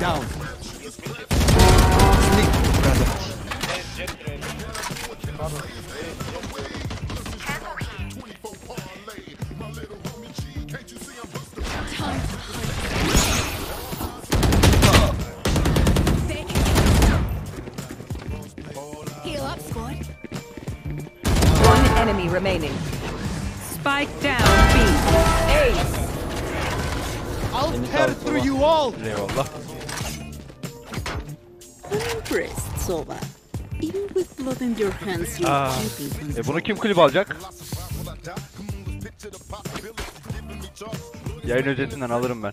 down. Sneak, brother. Heal up, squad. One enemy remaining. Spike down B. Ace. I'll tear through you all. Eyvallah. I'm impressed, Sova. Even with blood in your hands, you're Aa, keeping e bunu kim klip alacak? Yayın özetinden alırım ben.